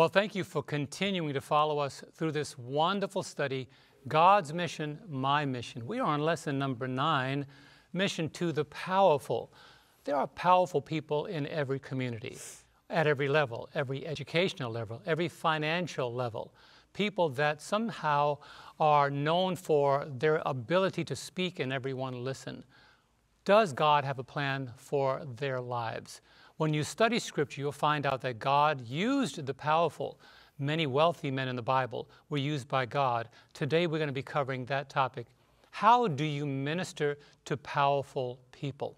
Well, thank you for continuing to follow us through this wonderful study God's Mission, My Mission. We are on lesson number nine Mission to the Powerful. There are powerful people in every community, at every level, every educational level, every financial level. People that somehow are known for their ability to speak and everyone listen. Does God have a plan for their lives? When you study Scripture, you'll find out that God used the powerful. Many wealthy men in the Bible were used by God. Today, we're going to be covering that topic. How do you minister to powerful people?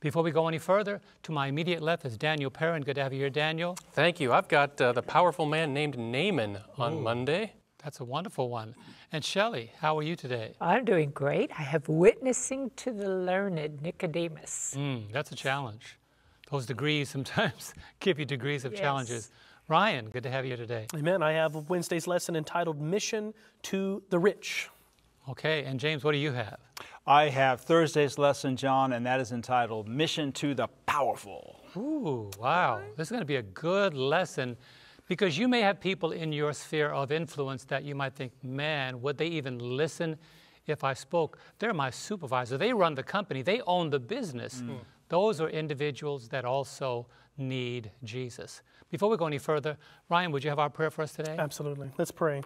Before we go any further, to my immediate left is Daniel Perrin. Good to have you here, Daniel. Thank you. I've got uh, the powerful man named Naaman on Ooh. Monday. That's a wonderful one. And Shelley, how are you today? I'm doing great. I have witnessing to the learned Nicodemus. Mm, that's a challenge. Those degrees sometimes give you degrees of yes. challenges. Ryan, good to have you today. Amen. I have Wednesday's lesson entitled Mission to the Rich. Okay, and James, what do you have? I have Thursday's lesson, John, and that is entitled Mission to the Powerful. Ooh, wow. This is going to be a good lesson because you may have people in your sphere of influence that you might think, man, would they even listen if I spoke? They're my supervisor. They run the company, they own the business. Mm. Those are individuals that also need Jesus. Before we go any further, Ryan, would you have our prayer for us today? Absolutely. Let's pray.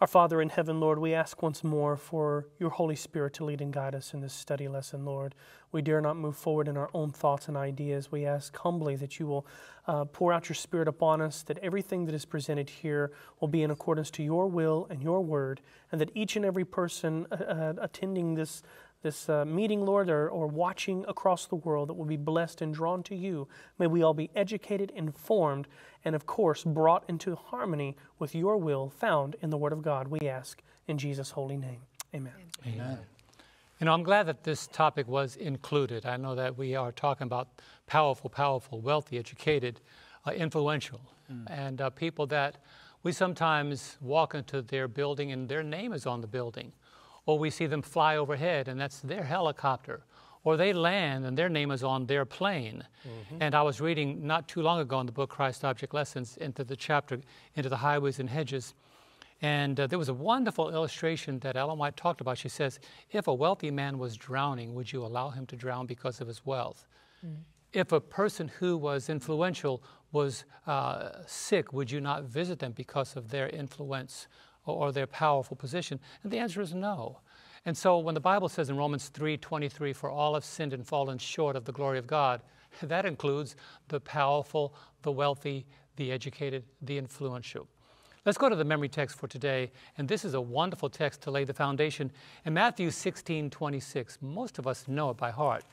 Our Father in heaven, Lord, we ask once more for your Holy Spirit to lead and guide us in this study lesson, Lord. We dare not move forward in our own thoughts and ideas. We ask humbly that you will uh, pour out your Spirit upon us, that everything that is presented here will be in accordance to your will and your word, and that each and every person uh, uh attending this this uh, meeting, Lord, or, or watching across the world that will be blessed and drawn to you. May we all be educated, informed, and of course brought into harmony with your will found in the Word of God. We ask in Jesus' holy name. Amen. Amen. Amen. You know, I'm glad that this topic was included. I know that we are talking about powerful, powerful, wealthy, educated, uh, influential, mm. and uh, people that we sometimes walk into their building and their name is on the building or we see them fly overhead and that's their helicopter, or they land and their name is on their plane. Mm-hmm. And I was reading not too long ago in the book Christ Object Lessons into the chapter into the highways and hedges. And uh, there was a wonderful illustration that Ellen White talked about. She says, If a wealthy man was drowning, would you allow him to drown because of his wealth? Mm. If a person who was influential was uh, sick, would you not visit them because of their influence or their powerful position? And the answer is no. And so when the Bible says in Romans 3:23, "For all have sinned and fallen short of the glory of God," that includes the powerful, the wealthy, the educated, the influential. Let's go to the memory text for today, and this is a wonderful text to lay the foundation. In Matthew 16:26, most of us know it by heart.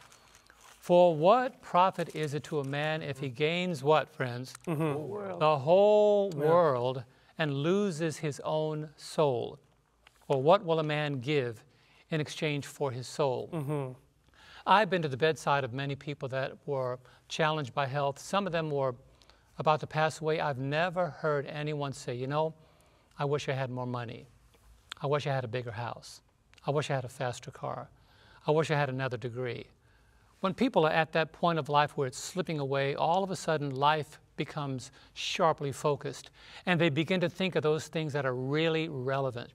For what profit is it to a man if he gains what, friends? Mm-hmm. The whole, the whole world and loses his own soul? Or what will a man give in exchange for his soul? Mm-hmm. I've been to the bedside of many people that were challenged by health. Some of them were about to pass away. I've never heard anyone say, you know, I wish I had more money. I wish I had a bigger house. I wish I had a faster car. I wish I had another degree. When people are at that point of life where it's slipping away, all of a sudden life becomes sharply focused and they begin to think of those things that are really relevant.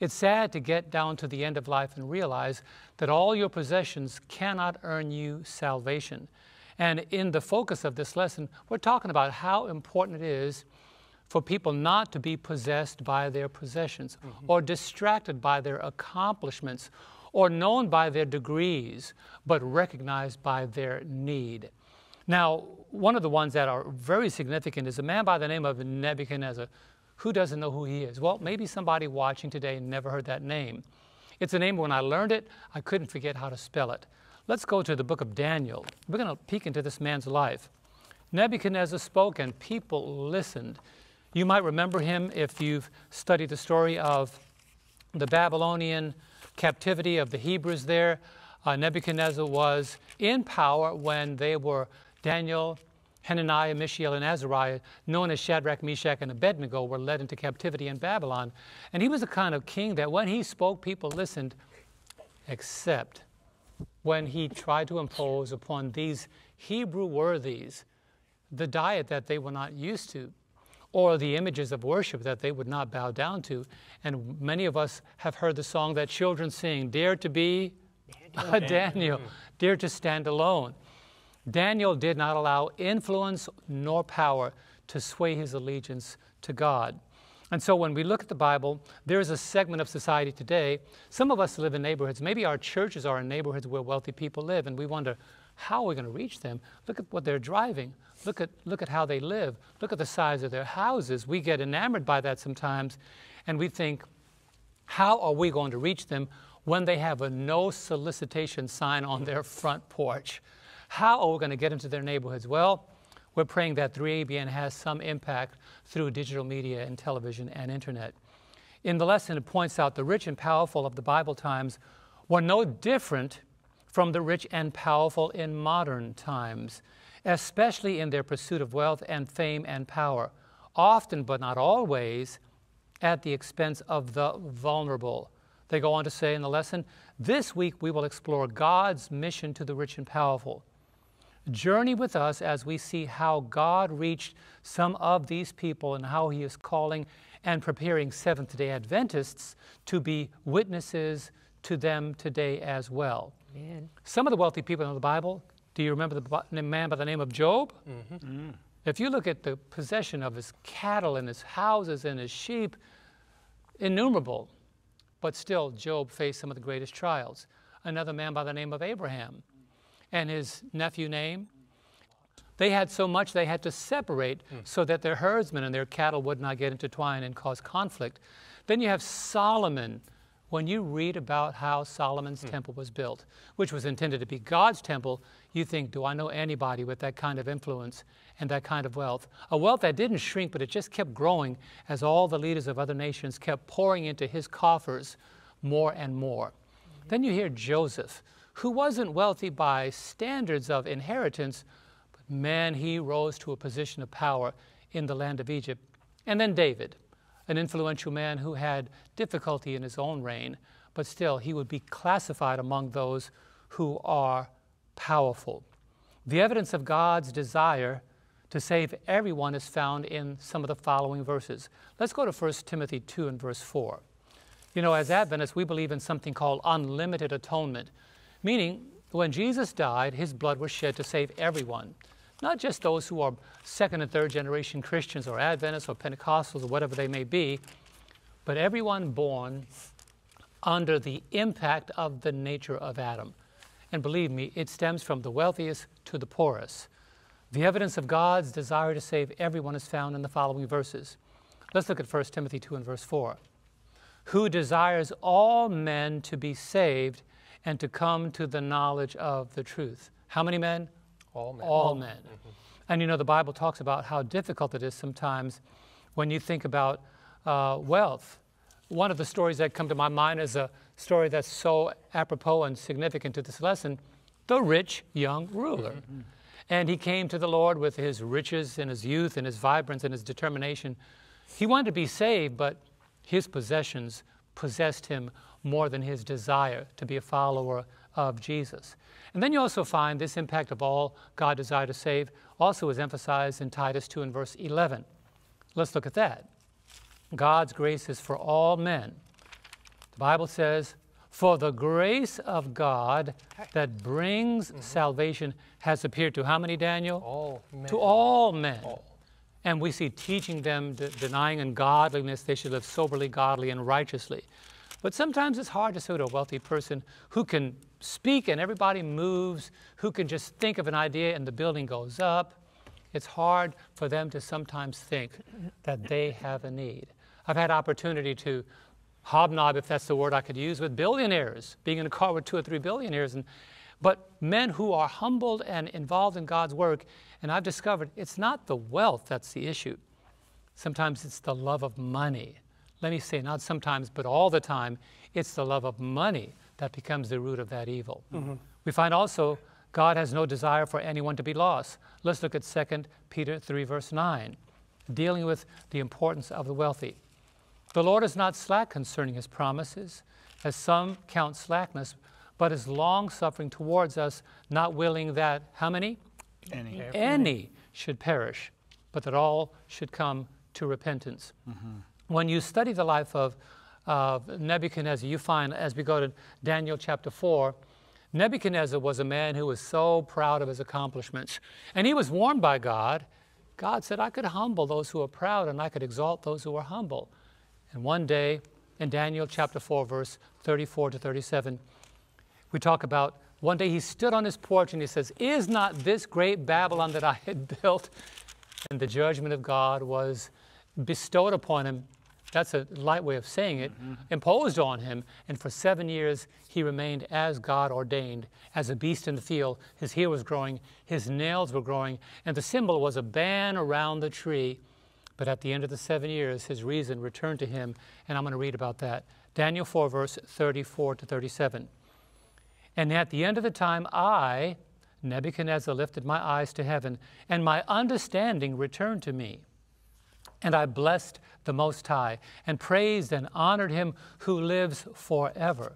It's sad to get down to the end of life and realize that all your possessions cannot earn you salvation. And in the focus of this lesson, we're talking about how important it is for people not to be possessed by their possessions mm-hmm. or distracted by their accomplishments or known by their degrees, but recognized by their need. Now, one of the ones that are very significant is a man by the name of Nebuchadnezzar. Who doesn't know who he is? Well, maybe somebody watching today never heard that name. It's a name when I learned it, I couldn't forget how to spell it. Let's go to the book of Daniel. We're going to peek into this man's life. Nebuchadnezzar spoke and people listened. You might remember him if you've studied the story of the Babylonian captivity of the Hebrews there. Uh, Nebuchadnezzar was in power when they were Daniel, Hananiah, Mishael, and Azariah, known as Shadrach, Meshach, and Abednego, were led into captivity in Babylon. And he was the kind of king that when he spoke, people listened, except when he tried to impose upon these Hebrew worthies the diet that they were not used to, or the images of worship that they would not bow down to. And many of us have heard the song that children sing, Dare to be a Daniel, dare to stand alone. Daniel did not allow influence nor power to sway his allegiance to God. And so when we look at the Bible, there is a segment of society today. Some of us live in neighborhoods. Maybe our churches are in neighborhoods where wealthy people live, and we wonder, how are we going to reach them? Look at what they're driving. Look at, look at how they live. Look at the size of their houses. We get enamored by that sometimes, and we think, how are we going to reach them when they have a no solicitation sign on their front porch? How are we going to get into their neighborhoods? Well, we're praying that 3ABN has some impact through digital media and television and internet. In the lesson, it points out the rich and powerful of the Bible times were no different from the rich and powerful in modern times, especially in their pursuit of wealth and fame and power, often but not always at the expense of the vulnerable. They go on to say in the lesson, this week we will explore God's mission to the rich and powerful. Journey with us as we see how God reached some of these people and how He is calling and preparing Seventh day Adventists to be witnesses to them today as well. Amen. Some of the wealthy people in the Bible, do you remember the man by the name of Job? Mm-hmm. Mm. If you look at the possession of his cattle and his houses and his sheep, innumerable, but still, Job faced some of the greatest trials. Another man by the name of Abraham and his nephew name. They had so much they had to separate hmm. so that their herdsmen and their cattle would not get intertwined and cause conflict. Then you have Solomon. When you read about how Solomon's hmm. temple was built, which was intended to be God's temple, you think, do I know anybody with that kind of influence and that kind of wealth? A wealth that didn't shrink, but it just kept growing as all the leaders of other nations kept pouring into his coffers more and more. Mm-hmm. Then you hear Joseph, who wasn't wealthy by standards of inheritance, but man, he rose to a position of power in the land of Egypt. And then David, an influential man who had difficulty in his own reign, but still he would be classified among those who are powerful. The evidence of God's desire to save everyone is found in some of the following verses. Let's go to 1 Timothy 2 and verse 4. You know, as Adventists, we believe in something called unlimited atonement, meaning when Jesus died, his blood was shed to save everyone, not just those who are second and third generation Christians or Adventists or Pentecostals or whatever they may be, but everyone born under the impact of the nature of Adam. And believe me, it stems from the wealthiest to the poorest. The evidence of God's desire to save everyone is found in the following verses. Let's look at 1 Timothy 2 and verse 4. Who desires all men to be saved and to come to the knowledge of the truth. How many men? All men. All men. And you know, the Bible talks about how difficult it is sometimes when you think about uh, wealth. One of the stories that come to my mind is a story that's so apropos and significant to this lesson the rich young ruler. And he came to the Lord with his riches and his youth and his vibrance and his determination. He wanted to be saved, but his possessions possessed him more than his desire to be a follower of Jesus. And then you also find this impact of all God desired to save also is emphasized in Titus 2 and verse 11. Let's look at that. God's grace is for all men. The Bible says, For the grace of God that brings mm-hmm. salvation has appeared to how many, Daniel? All men. To all men. All. And we see teaching them, de- denying ungodliness, they should live soberly, godly, and righteously. But sometimes it's hard to say to a wealthy person who can speak and everybody moves, who can just think of an idea and the building goes up. It's hard for them to sometimes think that they have a need. I've had opportunity to hobnob, if that's the word I could use, with billionaires, being in a car with two or three billionaires, and but men who are humbled and involved in God's work. And I've discovered it's not the wealth that's the issue. Sometimes it's the love of money. Let me say, not sometimes, but all the time, it's the love of money that becomes the root of that evil. Mm-hmm. We find also God has no desire for anyone to be lost. Let's look at 2 Peter 3, verse 9, dealing with the importance of the wealthy. The Lord is not slack concerning his promises, as some count slackness, but is long suffering towards us, not willing that, how many? Any. Any should perish, but that all should come to repentance. Mm-hmm. When you study the life of, Nebuchadnezzar, you find, as we go to Daniel chapter 4, Nebuchadnezzar was a man who was so proud of his accomplishments. And he was warned by God. God said, I could humble those who are proud and I could exalt those who are humble. And one day, in Daniel chapter 4, verse 34 to 37, we talk about one day he stood on his porch and he says, Is not this great Babylon that I had built? And the judgment of God was bestowed upon him. That's a light way of saying it, mm-hmm. imposed on him. And for seven years he remained as God ordained, as a beast in the field. His hair was growing, his nails were growing, and the symbol was a band around the tree. But at the end of the seven years, his reason returned to him, and I'm going to read about that. Daniel 4, verse 34 to 37. And at the end of the time, I, Nebuchadnezzar, lifted my eyes to heaven, and my understanding returned to me. And I blessed the Most High, and praised and honored him who lives forever.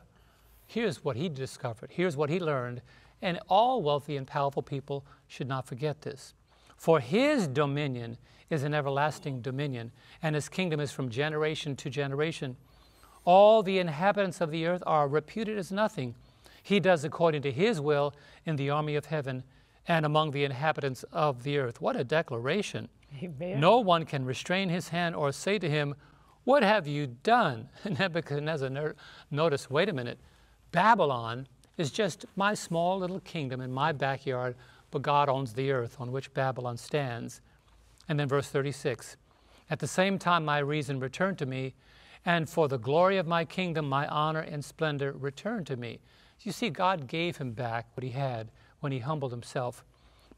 Here's what he discovered, here's what he learned, and all wealthy and powerful people should not forget this. For his dominion is an everlasting dominion, and his kingdom is from generation to generation. All the inhabitants of the earth are reputed as nothing. He does according to his will in the army of heaven and among the inhabitants of the earth. What a declaration! Amen. No one can restrain his hand or say to him, What have you done? Nebuchadnezzar no- noticed, wait a minute, Babylon is just my small little kingdom in my backyard, but God owns the earth on which Babylon stands. And then verse 36 At the same time, my reason returned to me, and for the glory of my kingdom, my honor and splendor returned to me. You see, God gave him back what he had when he humbled himself.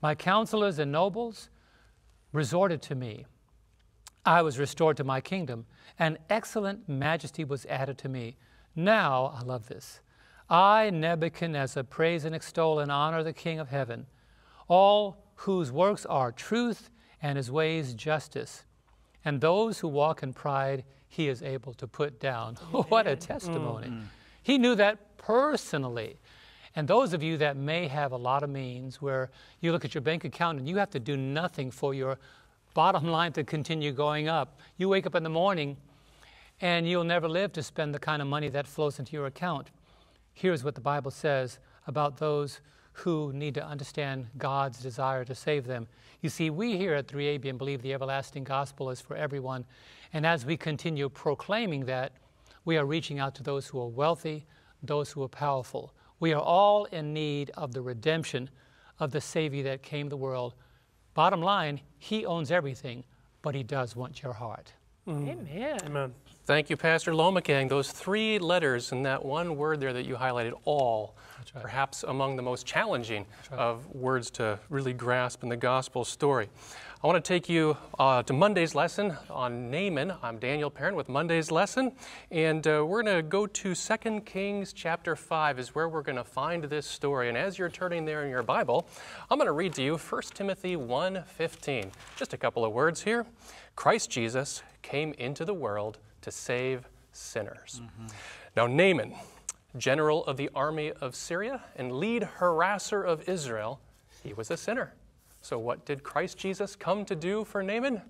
My counselors and nobles resorted to me. I was restored to my kingdom, and excellent majesty was added to me. Now, I love this. I, Nebuchadnezzar, praise and extol and honor the King of heaven, all whose works are truth and his ways justice. And those who walk in pride, he is able to put down. what a testimony. Mm. He knew that personally. And those of you that may have a lot of means where you look at your bank account and you have to do nothing for your bottom line to continue going up, you wake up in the morning and you'll never live to spend the kind of money that flows into your account. Here's what the Bible says about those who need to understand God's desire to save them. You see, we here at 3ABN believe the everlasting gospel is for everyone. And as we continue proclaiming that, we are reaching out to those who are wealthy, those who are powerful. We are all in need of the redemption of the Savior that came to the world. Bottom line, He owns everything, but He does want your heart. Mm. Amen. Amen. Thank you, Pastor Lomacang. Those three letters and that one word there that you highlighted, all, right. perhaps among the most challenging of words to really grasp in the gospel story. I want to take you uh, to Monday's lesson on Naaman. I'm Daniel Perrin with Monday's lesson, and uh, we're going to go to 2 Kings chapter 5 is where we're going to find this story. And as you're turning there in your Bible, I'm going to read to you 1 Timothy 1:15. Just a couple of words here. Christ Jesus came into the world to save sinners. Now Naaman, general of the army of Syria and lead harasser of Israel, he was a sinner. So, what did Christ Jesus come to do for Naaman?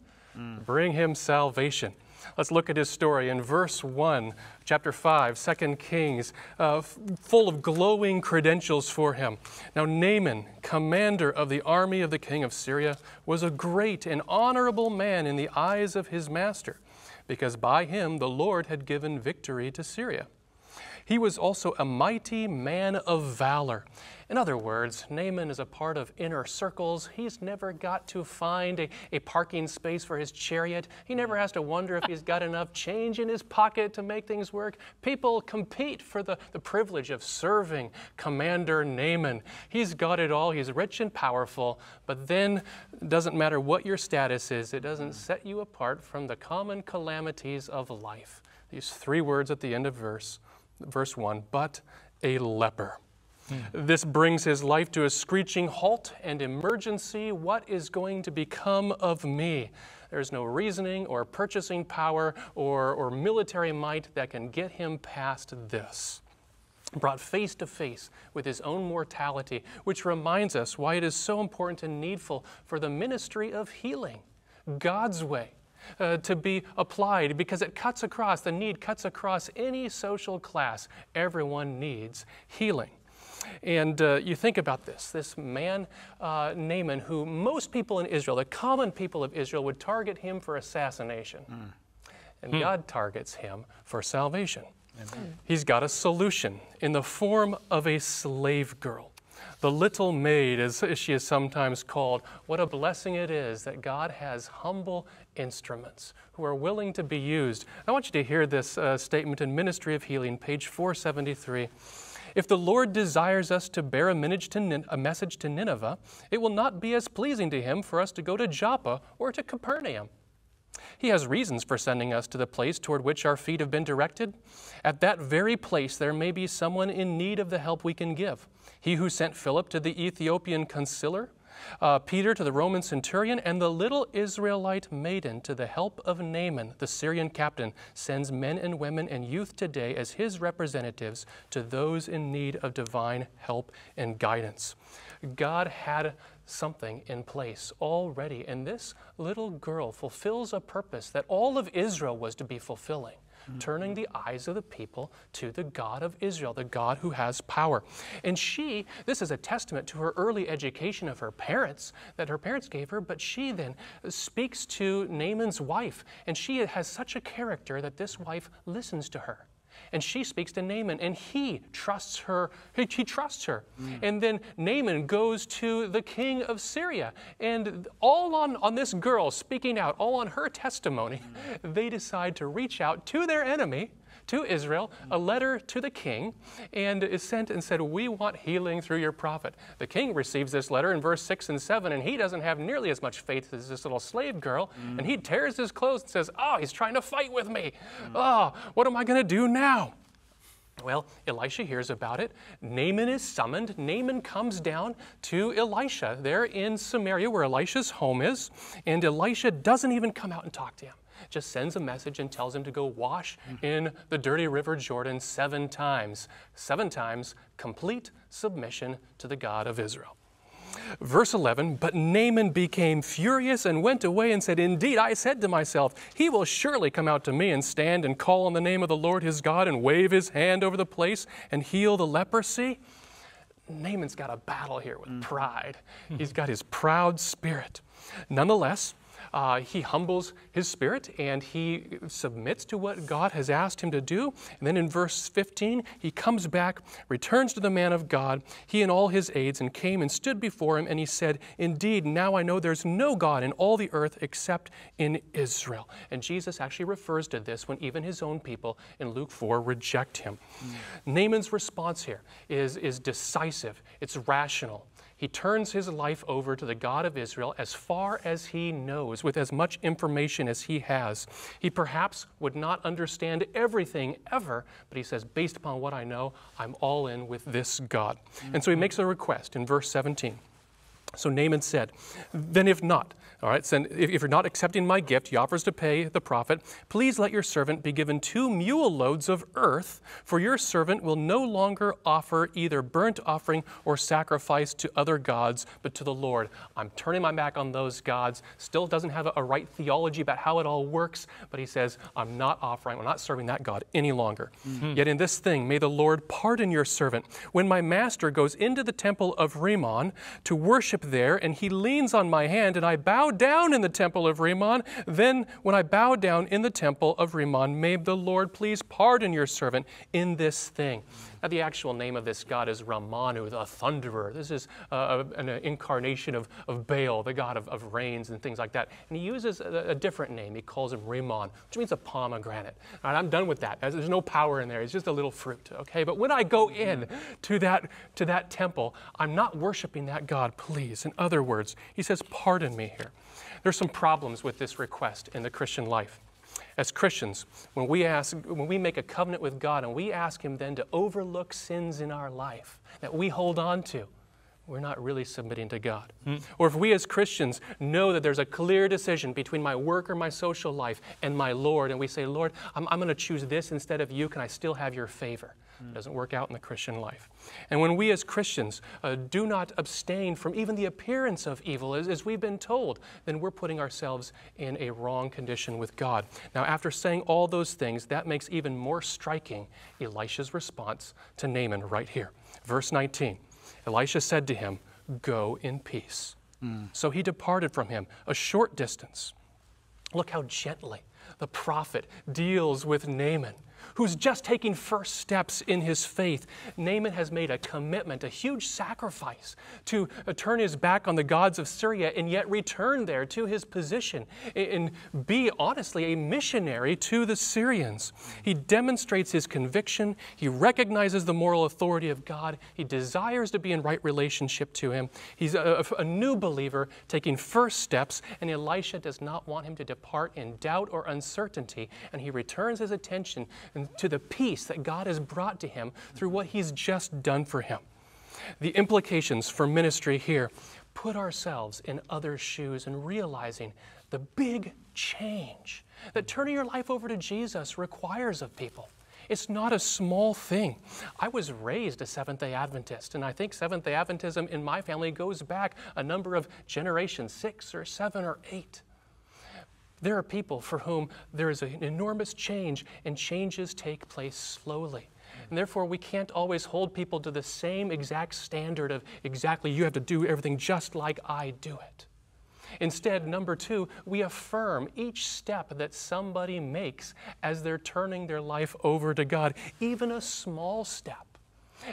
Bring him salvation. Let's look at his story in verse 1, chapter 5, 2 Kings, uh, f- full of glowing credentials for him. Now, Naaman, commander of the army of the king of Syria, was a great and honorable man in the eyes of his master, because by him the Lord had given victory to Syria. He was also a mighty man of valor. In other words, Naaman is a part of inner circles. He's never got to find a, a parking space for his chariot. He never has to wonder if he's got enough change in his pocket to make things work. People compete for the, the privilege of serving Commander Naaman. He's got it all. He's rich and powerful. But then, doesn't matter what your status is, it doesn't set you apart from the common calamities of life. These three words at the end of verse verse 1 but a leper. Hmm. This brings his life to a screeching halt and emergency. What is going to become of me? There's no reasoning or purchasing power or, or military might that can get him past this. Brought face to face with his own mortality, which reminds us why it is so important and needful for the ministry of healing, God's way. Uh, to be applied because it cuts across, the need cuts across any social class. Everyone needs healing. And uh, you think about this this man, uh, Naaman, who most people in Israel, the common people of Israel, would target him for assassination. And God targets him for salvation. He's got a solution in the form of a slave girl. The little maid, as she is sometimes called, what a blessing it is that God has humble instruments who are willing to be used. I want you to hear this uh, statement in Ministry of Healing, page 473. If the Lord desires us to bear a message to, a message to Nineveh, it will not be as pleasing to him for us to go to Joppa or to Capernaum. He has reasons for sending us to the place toward which our feet have been directed. At that very place, there may be someone in need of the help we can give. He who sent Philip to the Ethiopian consular, uh, Peter to the Roman centurion, and the little Israelite maiden to the help of Naaman, the Syrian captain, sends men and women and youth today as his representatives to those in need of divine help and guidance. God had something in place already, and this little girl fulfills a purpose that all of Israel was to be fulfilling. Mm-hmm. Turning the eyes of the people to the God of Israel, the God who has power. And she, this is a testament to her early education of her parents that her parents gave her, but she then speaks to Naaman's wife, and she has such a character that this wife listens to her and she speaks to Naaman, and he trusts her. He, he trusts her. Mm. And then Naaman goes to the king of Syria, and all on, on this girl speaking out, all on her testimony, mm. they decide to reach out to their enemy to Israel, a letter to the king, and is sent and said, We want healing through your prophet. The king receives this letter in verse 6 and 7, and he doesn't have nearly as much faith as this little slave girl, mm. and he tears his clothes and says, Oh, he's trying to fight with me. Mm. Oh, what am I going to do now? Well, Elisha hears about it. Naaman is summoned. Naaman comes down to Elisha there in Samaria, where Elisha's home is, and Elisha doesn't even come out and talk to him just sends a message and tells him to go wash in the dirty river Jordan seven times. Seven times, complete submission to the God of Israel. Verse 11, but Naaman became furious and went away and said, Indeed, I said to myself, He will surely come out to me and stand and call on the name of the Lord his God and wave his hand over the place and heal the leprosy. Naaman's got a battle here with pride. He's got his proud spirit. Nonetheless, uh, he humbles his spirit and he submits to what God has asked him to do. And then in verse 15, he comes back, returns to the man of God, he and all his aides, and came and stood before him. And he said, Indeed, now I know there's no God in all the earth except in Israel. And Jesus actually refers to this when even his own people in Luke 4 reject him. Mm. Naaman's response here is, is decisive, it's rational. He turns his life over to the God of Israel as far as he knows, with as much information as he has. He perhaps would not understand everything ever, but he says, based upon what I know, I'm all in with this God. And so he makes a request in verse 17. So Naaman said, Then if not, all right, so if, if you're not accepting my gift, he offers to pay the prophet, please let your servant be given two mule loads of earth, for your servant will no longer offer either burnt offering or sacrifice to other gods, but to the Lord. I'm turning my back on those gods. Still doesn't have a, a right theology about how it all works, but he says, I'm not offering, I'm not serving that God any longer. Mm-hmm. Yet in this thing, may the Lord pardon your servant. When my master goes into the temple of Rimmon to worship there, and he leans on my hand, and I bow bow down in the temple of Rimmon. Then, when I bow down in the temple of Rimmon, may the Lord please pardon your servant in this thing. Now, the actual name of this god is Ramanu, the thunderer. This is uh, an incarnation of, of Baal, the god of, of rains and things like that. And he uses a, a different name. He calls him Rimmon, which means a pomegranate. All right, I'm done with that. There's no power in there. It's just a little fruit, okay? But when I go in to that, to that temple, I'm not worshiping that god, please. In other words, he says, pardon me here. There's some problems with this request in the Christian life as Christians, when we ask, when we make a covenant with God and we ask Him then to overlook sins in our life that we hold on to, we're not really submitting to God. Or if we as Christians know that there's a clear decision between my work or my social life and my Lord, and we say, Lord, I'm, I'm going to choose this instead of you, can I still have your favor? It doesn't work out in the Christian life. And when we as Christians uh, do not abstain from even the appearance of evil, as, as we've been told, then we're putting ourselves in a wrong condition with God. Now, after saying all those things, that makes even more striking Elisha's response to Naaman right here. Verse 19 Elisha said to him, Go in peace. Hmm. So he departed from him a short distance. Look how gently the prophet deals with Naaman, who's just taking first steps in his faith. Naaman has made a commitment, a huge sacrifice to uh, turn his back on the gods of Syria and yet return there to his position and be honestly a missionary to the Syrians. He demonstrates his conviction, he recognizes the moral authority of God, he desires to be in right relationship to him. He's a, a new believer taking first steps, and Elisha does not want him to depart in doubt or uncertainty, and he returns his attention to the peace that God has brought to him through what he's just done for him. The implications for ministry here put ourselves in others' shoes and realizing the big change that turning your life over to Jesus requires of people. It's not a small thing. I was raised a Seventh day Adventist, and I think Seventh day Adventism in my family goes back a number of generations six or seven or eight. There are people for whom there is an enormous change, and changes take place slowly. And therefore, we can't always hold people to the same exact standard of exactly, you have to do everything just like I do it. Instead, number two, we affirm each step that somebody makes as they're turning their life over to God, even a small step.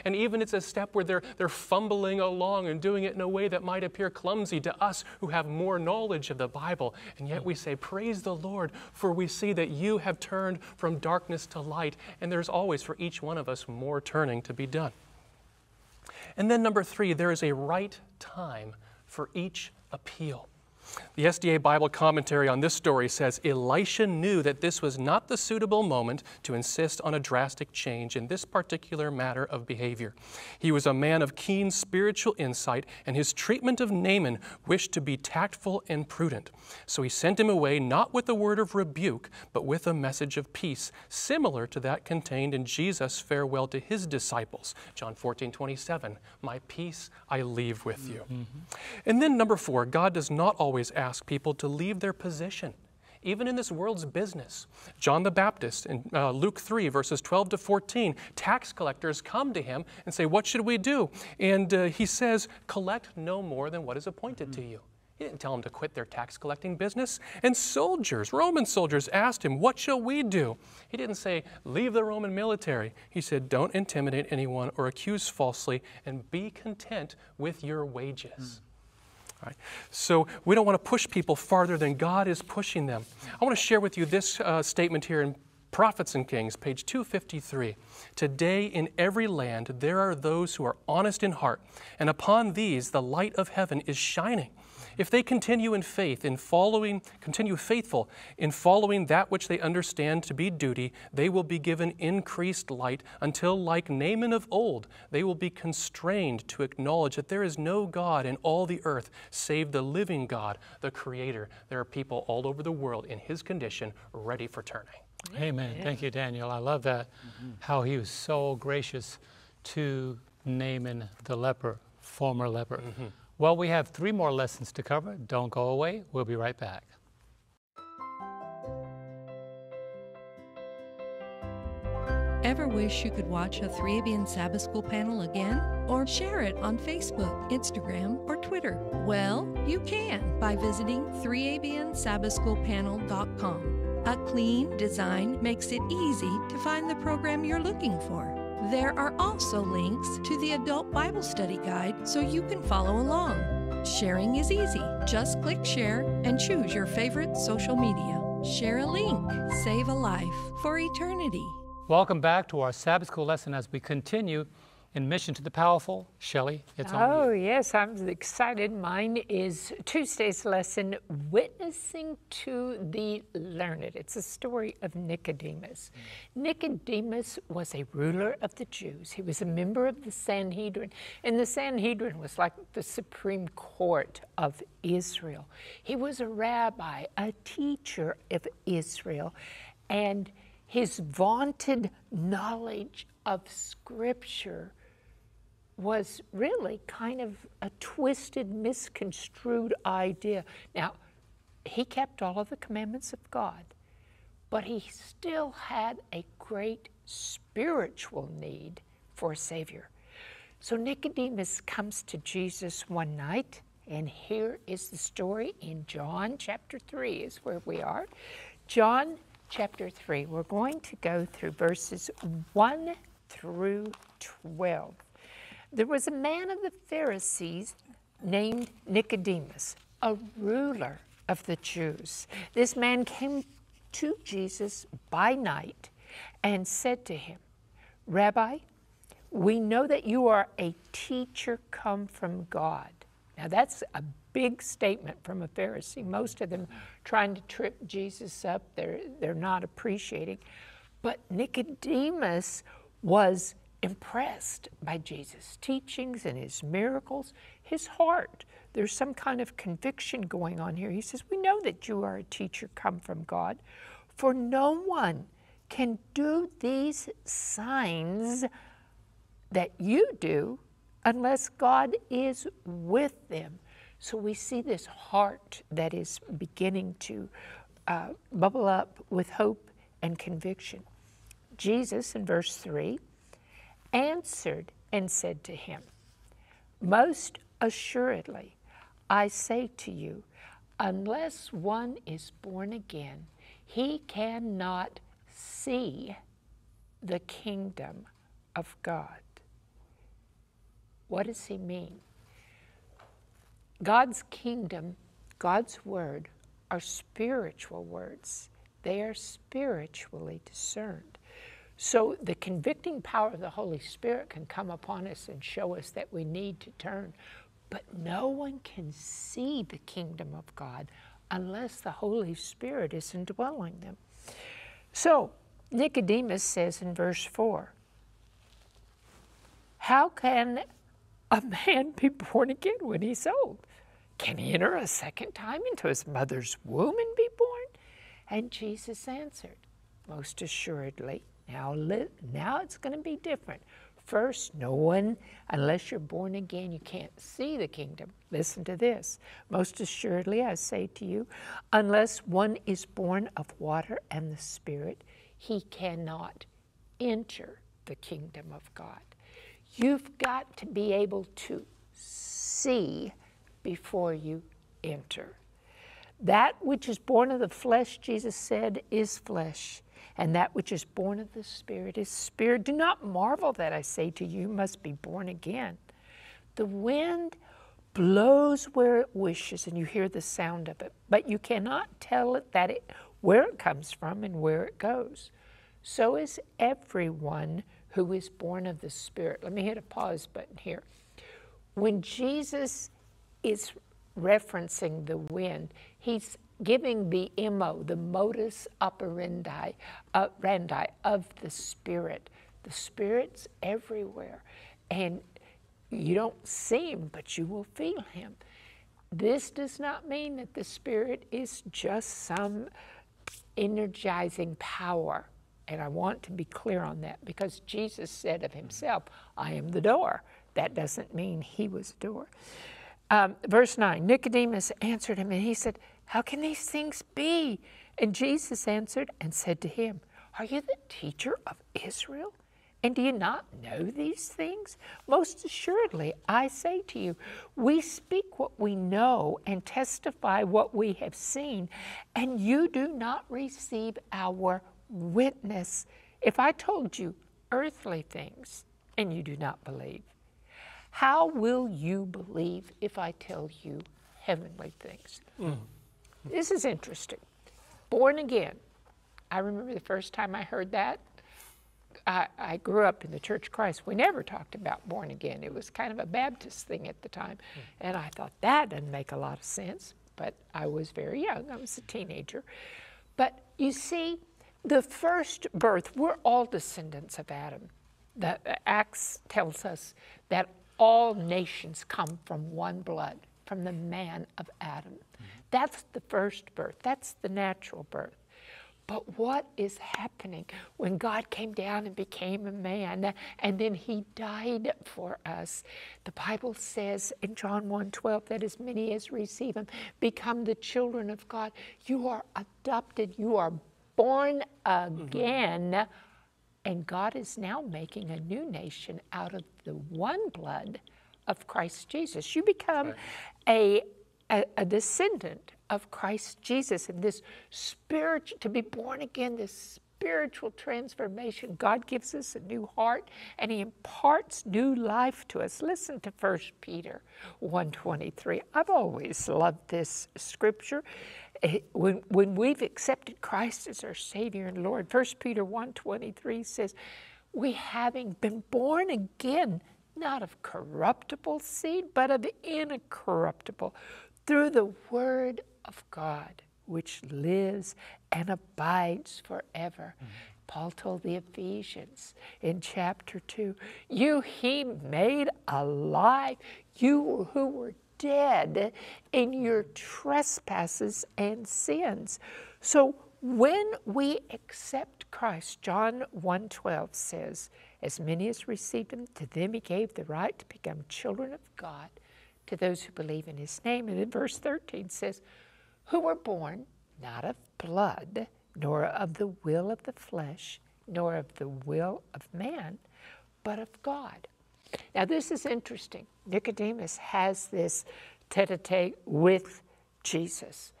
And even it's a step where they're, they're fumbling along and doing it in a way that might appear clumsy to us who have more knowledge of the Bible. And yet we say, Praise the Lord, for we see that you have turned from darkness to light. And there's always for each one of us more turning to be done. And then, number three, there is a right time for each appeal. The SDA Bible commentary on this story says Elisha knew that this was not the suitable moment to insist on a drastic change in this particular matter of behavior. He was a man of keen spiritual insight, and his treatment of Naaman wished to be tactful and prudent. So he sent him away not with a word of rebuke, but with a message of peace, similar to that contained in Jesus' farewell to his disciples. John 14, 27, My peace I leave with you. Mm-hmm. And then, number four, God does not always always ask people to leave their position, even in this world's business. John the Baptist in uh, Luke 3, verses 12 to 14, tax collectors come to him and say, What should we do? And uh, he says, Collect no more than what is appointed mm-hmm. to you. He didn't tell them to quit their tax collecting business. And soldiers, Roman soldiers, asked him, What shall we do? He didn't say, Leave the Roman military. He said, Don't intimidate anyone or accuse falsely, and be content with your wages. Mm. Right? So we don't want to push people farther than God is pushing them. I want to share with you this uh, statement here in Prophets and Kings, page 253. Today in every land there are those who are honest in heart, and upon these the light of heaven is shining. If they continue in faith, in following, continue faithful in following that which they understand to be duty, they will be given increased light until, like Naaman of old, they will be constrained to acknowledge that there is no God in all the earth save the living God, the Creator. There are people all over the world in His condition ready for turning. Amen. Thank you, Daniel. I love that. Mm-hmm. How he was so gracious to Naaman the leper, former leper. Mm-hmm. Well, we have three more lessons to cover. Don't go away. We'll be right back. Ever wish you could watch a 3ABN Sabbath School panel again? Or share it on Facebook, Instagram, or Twitter? Well, you can by visiting 3abnsabbathschoolpanel.com. A clean design makes it easy to find the program you're looking for. There are also links to the Adult Bible Study Guide so you can follow along. Sharing is easy. Just click share and choose your favorite social media. Share a link, save a life for eternity. Welcome back to our Sabbath School lesson as we continue in Mission to the Powerful. Shelley, it's on Oh, yes, I'm excited. Mine is Tuesday's lesson Witnessing to the Learned. It's a story of Nicodemus. Mm. Nicodemus was a ruler of the Jews, he was a member of the Sanhedrin, and the Sanhedrin was like the Supreme Court of Israel. He was a rabbi, a teacher of Israel, and his vaunted knowledge of Scripture was really kind of a twisted, misconstrued idea. Now, he kept all of the commandments of God, but he still had a great spiritual need for a Savior. So Nicodemus comes to Jesus one night, and here is the story in John chapter 3 is where we are. John chapter 3, we're going to go through verses 1 through 12. There was a man of the Pharisees named Nicodemus, a ruler of the Jews. This man came to Jesus by night and said to him, Rabbi, we know that you are a teacher come from God. Now, that's a big statement from a Pharisee. Most of them trying to trip Jesus up, they're, they're not appreciating. But Nicodemus was impressed by Jesus' teachings and his miracles, his heart. There's some kind of conviction going on here. He says, We know that you are a teacher come from God, for no one can do these signs that you do unless God is with them. So we see this heart that is beginning to uh, bubble up with hope and conviction. Jesus, in verse 3, answered and said to him, Most assuredly, I say to you, unless one is born again, he cannot see the kingdom of God. What does he mean? God's kingdom, God's word, are spiritual words. They are spiritually discerned. So the convicting power of the Holy Spirit can come upon us and show us that we need to turn. But no one can see the kingdom of God unless the Holy Spirit is indwelling them. So Nicodemus says in verse 4 How can a man be born again when he's old? Can he enter a second time into his mother's womb and be born? And Jesus answered, Most assuredly, now, now it's going to be different. First, no one, unless you're born again, you can't see the kingdom. Listen to this. Most assuredly, I say to you, unless one is born of water and the Spirit, he cannot enter the kingdom of God. You've got to be able to see before you enter. That which is born of the flesh, Jesus said, is flesh, and that which is born of the Spirit is spirit. Do not marvel that I say to you, you must be born again. The wind blows where it wishes, and you hear the sound of it, but you cannot tell it that it where it comes from and where it goes. So is everyone who is born of the Spirit. Let me hit a pause button here. When Jesus is referencing the wind, he's giving the MO, the modus operandi, uh, randi of the Spirit. The Spirit's everywhere. And you don't see him, but you will feel him. This does not mean that the Spirit is just some energizing power. And I want to be clear on that because Jesus said of himself, I am the door. That doesn't mean he was the door. Um, verse 9 Nicodemus answered him and he said, How can these things be? And Jesus answered and said to him, Are you the teacher of Israel? And do you not know these things? Most assuredly, I say to you, we speak what we know and testify what we have seen, and you do not receive our witness. If I told you earthly things and you do not believe, how will you believe if I tell you heavenly things? Mm. This is interesting. Born again. I remember the first time I heard that. I, I grew up in the Church of Christ. We never talked about born again. It was kind of a Baptist thing at the time. Hmm. And I thought that doesn't make a lot of sense. But I was very young, I was a teenager. But you see, the first birth, we're all descendants of Adam. The Acts tells us that all nations come from one blood, from the man of Adam. That's the first birth, that's the natural birth. But what is happening when God came down and became a man and then he died for us? The Bible says in John 1:12 that as many as receive him become the children of God. You are adopted, you are born again. Mm-hmm. And God is now making a new nation out of the one blood of Christ Jesus. You become right. a, a, a descendant of Christ Jesus and this spiritual, to be born again, this spiritual transformation. God gives us a new heart and he imparts new life to us. Listen to 1 Peter 1.23. I've always loved this scripture. Eh, when, when we've accepted Christ as our Savior and Lord, 1 Peter 1.23 says, we having been born again, not of corruptible seed, but of incorruptible, through the word of God, which lives and abides forever. Mm-hmm. Paul told the Ephesians in chapter 2 You he made alive, you who were dead in your trespasses and sins. So when we accept Christ, John 1:12 says, as many as received him, to them he gave the right to become children of God, to those who believe in his name. And then verse 13 says, who were born not of blood, nor of the will of the flesh, nor of the will of man, but of God. Now, this is interesting. Nicodemus has this tete a tete with Jesus.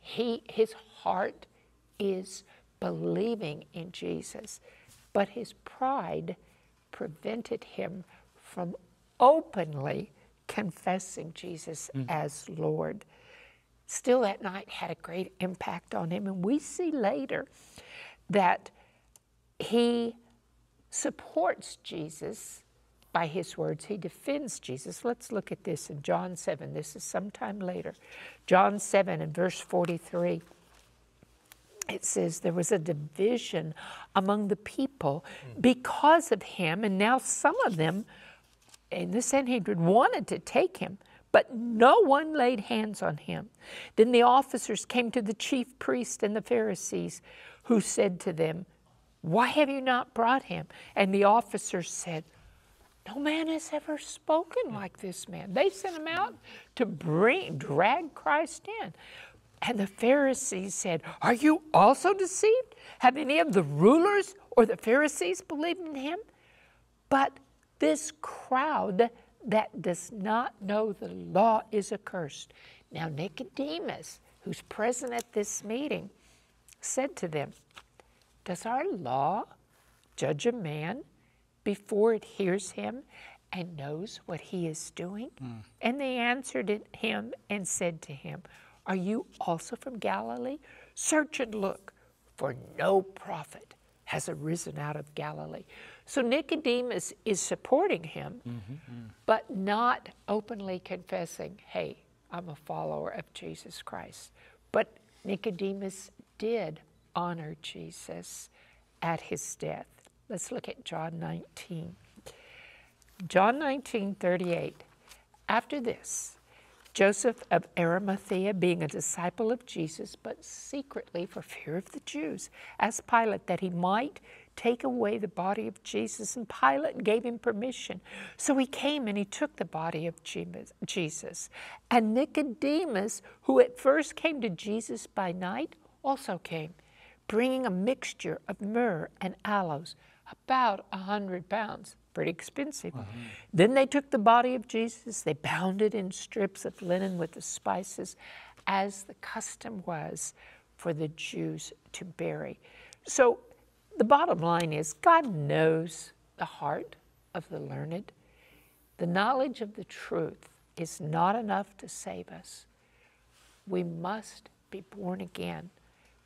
He, his heart is believing in Jesus, but his pride prevented him from openly confessing Jesus mm. as Lord still that night had a great impact on him. And we see later that he supports Jesus by his words. He defends Jesus. Let's look at this in John 7. This is sometime later. John 7 and verse 43. It says there was a division among the people because of him, and now some of them in the Sanhedrin wanted to take him but no one laid hands on him. Then the officers came to the chief priest and the Pharisees, who said to them, Why have you not brought him? And the officers said, No man has ever spoken like this man. They sent him out to bring, drag Christ in. And the Pharisees said, Are you also deceived? Have any of the rulers or the Pharisees believed in him? But this crowd that does not know the law is accursed. Now, Nicodemus, who's present at this meeting, said to them, Does our law judge a man before it hears him and knows what he is doing? Mm. And they answered him and said to him, Are you also from Galilee? Search and look, for no prophet has arisen out of Galilee. So Nicodemus is supporting him, mm-hmm, mm. but not openly confessing, hey, I'm a follower of Jesus Christ. But Nicodemus did honor Jesus at his death. Let's look at John 19. John 19, 38. After this, Joseph of Arimathea, being a disciple of Jesus, but secretly for fear of the Jews, asked Pilate that he might take away the body of Jesus. And Pilate gave him permission. So he came and he took the body of Jesus. And Nicodemus, who at first came to Jesus by night, also came, bringing a mixture of myrrh and aloes, about a hundred pounds. Pretty expensive. Uh-huh. Then they took the body of Jesus, they bound it in strips of linen with the spices, as the custom was for the Jews to bury. So the bottom line is God knows the heart of the learned. The knowledge of the truth is not enough to save us. We must be born again.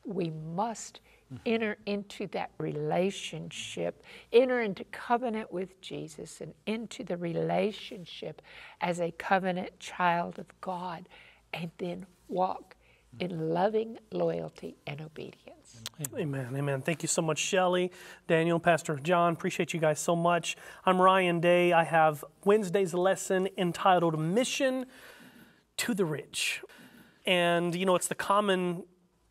We must enter into that relationship, enter into covenant with Jesus and into the relationship as a covenant child of God, and then walk in loving loyalty and obedience. Amen. Amen. Thank you so much, Shelley, Daniel, Pastor John. Appreciate you guys so much. I'm Ryan Day. I have Wednesday's lesson entitled Mission to the Rich. And, you know, it's the common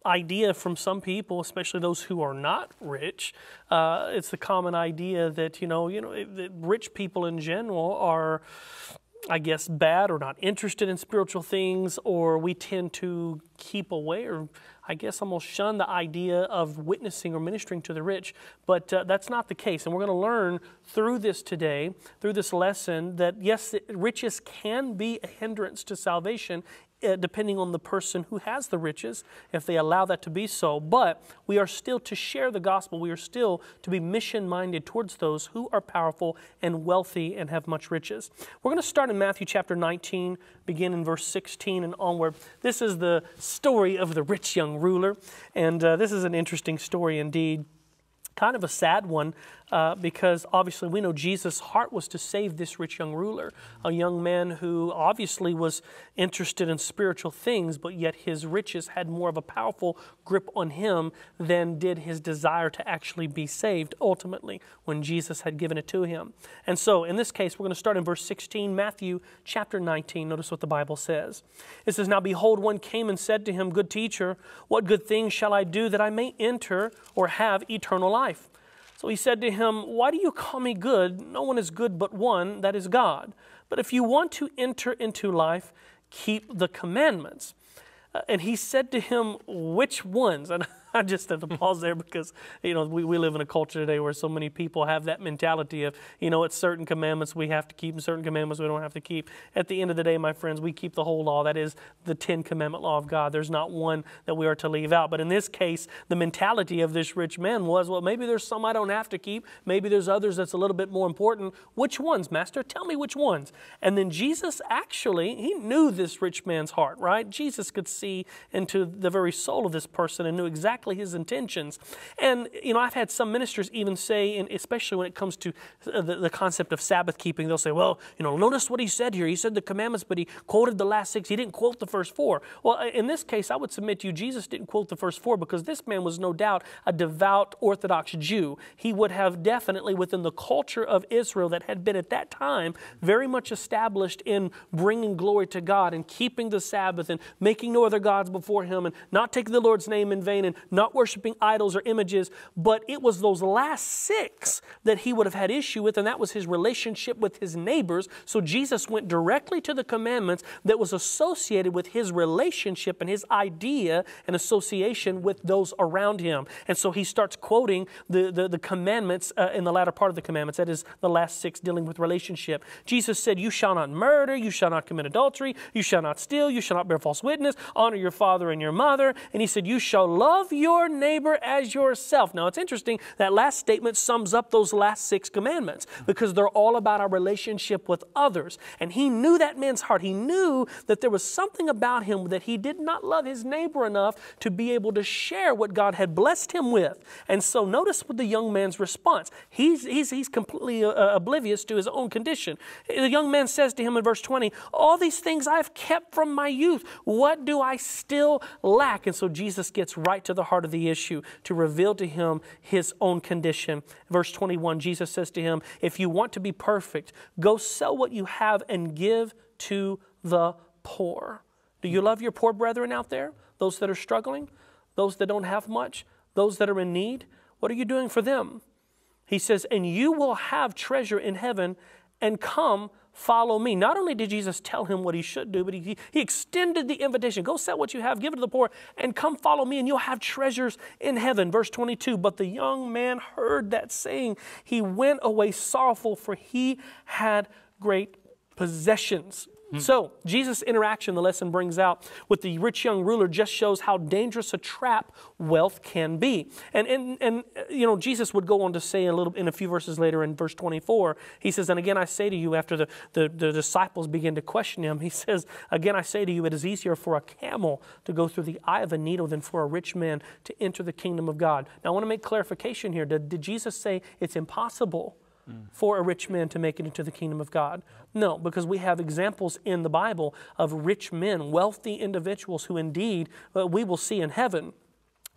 idea from some people, especially those who are not rich. Uh, it's the common idea that, you know, you know, that rich people in general are I guess, bad or not interested in spiritual things, or we tend to keep away or I guess almost shun the idea of witnessing or ministering to the rich. But uh, that's not the case. And we're going to learn through this today, through this lesson, that yes, riches can be a hindrance to salvation depending on the person who has the riches, if they allow that to be so. But we are still to share the gospel. We are still to be mission minded towards those who are powerful and wealthy and have much riches. We're going to start in Matthew chapter 19, begin in verse 16 and onward. This is the story of the rich young ruler, and uh, this is an interesting story indeed kind of a sad one uh, because obviously we know Jesus' heart was to save this rich young ruler, a young man who obviously was interested in spiritual things, but yet his riches had more of a powerful grip on him than did his desire to actually be saved ultimately when Jesus had given it to him. And so in this case, we're going to start in verse 16, Matthew chapter 19. Notice what the Bible says. It says, Now behold, one came and said to him, Good teacher, what good things shall I do that I may enter or have eternal life? So he said to him, Why do you call me good? No one is good but one, that is God. But if you want to enter into life, keep the commandments. Uh, and he said to him, Which ones? And I just have to pause there because, you know, we, we live in a culture today where so many people have that mentality of, you know, it's certain commandments we have to keep and certain commandments we don't have to keep. At the end of the day, my friends, we keep the whole law. That is the Ten Commandment law of God. There's not one that we are to leave out. But in this case, the mentality of this rich man was, well, maybe there's some I don't have to keep. Maybe there's others that's a little bit more important. Which ones, Master? Tell me which ones. And then Jesus actually, he knew this rich man's heart, right? Jesus could see into the very soul of this person and knew exactly exactly his intentions. And, you know, I've had some ministers even say, and especially when it comes to uh, the, the concept of Sabbath keeping, they'll say, well, you know, notice what he said here. He said the commandments, but he quoted the last six. He didn't quote the first four. Well, in this case, I would submit to you, Jesus didn't quote the first four because this man was no doubt a devout Orthodox Jew. He would have definitely, within the culture of Israel that had been at that time very much established in bringing glory to God and keeping the Sabbath and making no other gods before him and not taking the Lord's name in vain and not worshiping idols or images, but it was those last six that he would have had issue with, and that was his relationship with his neighbors. So Jesus went directly to the commandments that was associated with his relationship and his idea and association with those around him. And so he starts quoting the, the, the commandments uh, in the latter part of the commandments, that is the last six dealing with relationship. Jesus said, You shall not murder, you shall not commit adultery, you shall not steal, you shall not bear false witness, honor your father and your mother. And he said, You shall love your neighbor as yourself. Now, it's interesting that last statement sums up those last six commandments because they're all about our relationship with others. And he knew that man's heart. He knew that there was something about him that he did not love his neighbor enough to be able to share what God had blessed him with. And so, notice what the young man's response. He's, he's, he's completely uh, uh oblivious to his own condition. The young man says to him in verse 20, All these things I've kept from my youth. What do I still lack? And so, Jesus gets right to the heart of the issue to reveal to him his own condition. Verse 21, Jesus says to him, If you want to be perfect, go sell what you have and give to the poor. Do you love your poor brethren out there? Those that are struggling? Those that don't have much? Those that are in need? What are you doing for them? He says, And you will have treasure in heaven and come follow me. Not only did Jesus tell him what he should do, but he, he extended the invitation go sell what you have, give it to the poor, and come follow me, and you'll have treasures in heaven. Verse 22 But the young man heard that saying. He went away sorrowful, for he had great possessions. So, Jesus' interaction, the lesson brings out with the rich young ruler, just shows how dangerous a trap wealth can be. And, and, and uh, you know, Jesus would go on to say a little in a few verses later in verse 24, he says, And again I say to you, after the, the, the disciples begin to question him, he says, Again I say to you, it is easier for a camel to go through the eye of a needle than for a rich man to enter the kingdom of God. Now, I want to make clarification here. Did, did Jesus say it's impossible? For a rich man to make it into the kingdom of God. No, because we have examples in the Bible of rich men, wealthy individuals who indeed uh, we will see in heaven.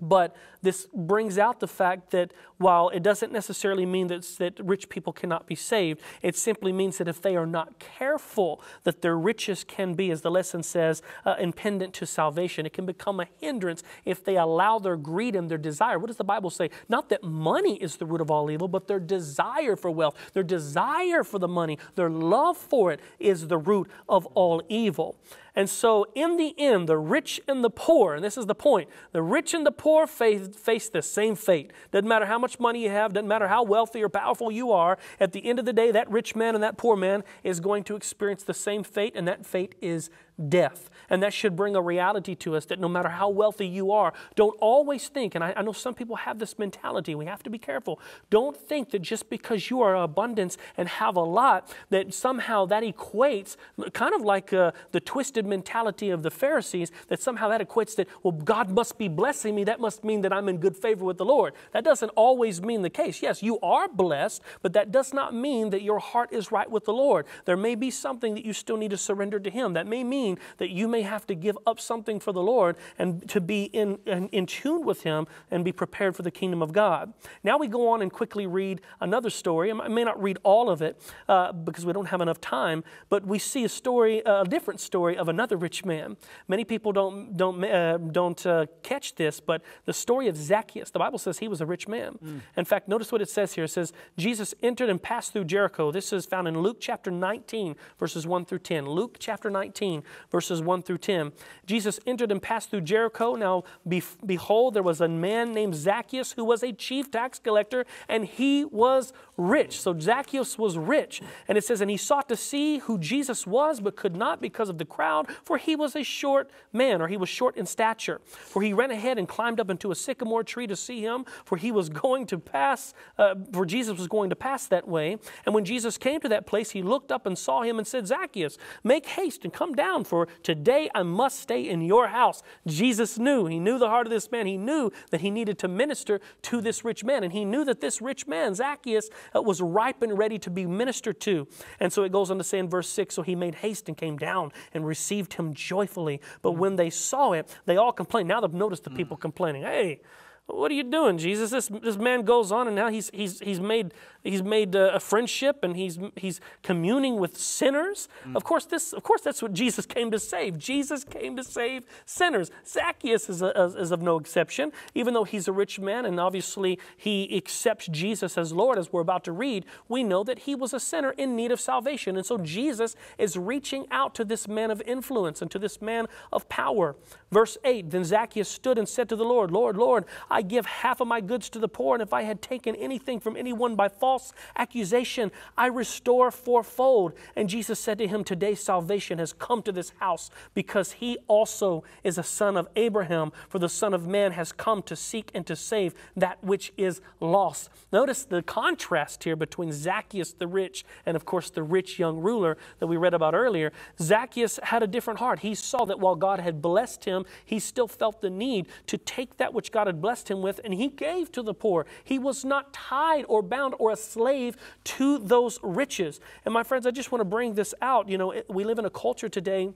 But this brings out the fact that while it doesn't necessarily mean that, that rich people cannot be saved, it simply means that if they are not careful, that their riches can be, as the lesson says, uh, to salvation. It can become a hindrance if they allow their greed and their desire. What does the Bible say? Not that money is the root of all evil, but their desire for wealth, their desire for the money, their love for it is the root of all evil. And so, in the end, the rich and the poor, and this is the point the rich and the poor face, face the same fate. Doesn't matter how much money you have, doesn't matter how wealthy or powerful you are, at the end of the day, that rich man and that poor man is going to experience the same fate, and that fate is death. And that should bring a reality to us that no matter how wealthy you are, don't always think, and I, I, know some people have this mentality, we have to be careful. Don't think that just because you are abundance and have a lot, that somehow that equates, kind of like uh, the twisted mentality of the Pharisees, that somehow that equates that, well, God must be blessing me, that must mean that I'm in good favor with the Lord. That doesn't always mean the case. Yes, you are blessed, but that does not mean that your heart is right with the Lord. There may be something that you still need to surrender to Him. That may mean that you may have to give up something for the Lord and to be in, in, in tune with Him and be prepared for the kingdom of God. Now we go on and quickly read another story. I may not read all of it uh, because we don't have enough time, but we see a story, a different story of another rich man. Many people don't, don't, uh, don't uh, catch this, but the story of Zacchaeus, the Bible says he was a rich man. Mm. In fact, notice what it says here. It says, Jesus entered and passed through Jericho. This is found in Luke chapter 19, verses 1 through 10. Luke chapter 19, verses 1 through 10. Jesus entered and passed through Jericho. Now, be- behold, there was a man named Zacchaeus who was a chief tax collector, and he was rich. So Zacchaeus was rich. And it says, And he sought to see who Jesus was, but could not because of the crowd, for he was a short man, or he was short in stature. For he ran ahead and climbed up into a sycamore tree to see him, for he was going to pass, uh, for Jesus was going to pass that way. And when Jesus came to that place, he looked up and saw him and said, Zacchaeus, make haste and come down, for today I must stay in your house. Jesus knew, he knew the heart of this man. He knew that he needed to minister to this rich man. And he knew that this rich man, Zacchaeus, uh, was ripe and ready to be ministered to. And so it goes on to say in verse 6 So he made haste and came down and received him joyfully. But when they saw it, they all complained. Now they've noticed the people complaining. Hey, what are you doing, Jesus? This, this man goes on and now he's, he's, he's made, he's made a, friendship and he's, he's communing with sinners. Mm. Of, course, this, of course, that's what Jesus came to save. Jesus came to save sinners. Zacchaeus is, a, is of no exception, even though he's a rich man and obviously he accepts Jesus as Lord, as we're about to read. We know that he was a sinner in need of salvation. And so Jesus is reaching out to this man of influence and to this man of power. Verse 8 Then Zacchaeus stood and said to the Lord, Lord, Lord, I give half of my goods to the poor, and if I had taken anything from anyone by false accusation, I restore fourfold. And Jesus said to him, Today salvation has come to this house, because he also is a son of Abraham, for the Son of Man has come to seek and to save that which is lost. Notice the contrast here between Zacchaeus the rich and, of course, the rich young ruler that we read about earlier. Zacchaeus had a different heart. He saw that while God had blessed him, he still felt the need to take that which God had blessed blessed him with, and he gave to the poor. He was not tied or bound or a slave to those riches. And my friends, I just want to bring this out. You know, we live in a culture today